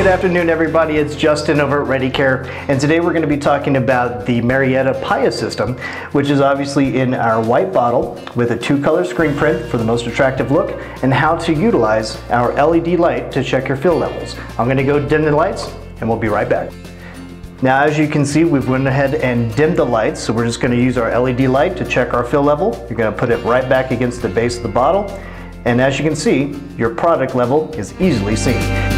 good afternoon everybody. It's Justin over at ReadyCare and today we're going to be talking about the Marietta Pia system which is obviously in our white bottle with a two color screen print for the most attractive look and how to utilize our LED light to check your fill levels. I'm going to go dim the lights and we'll be right back. Now as you can see we've went ahead and dimmed the lights so we're just going to use our LED light to check our fill level. You're going to put it right back against the base of the bottle and as you can see your product level is easily seen.